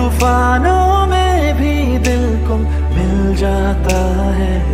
तूफानों में भी दिल को मिल जाता है।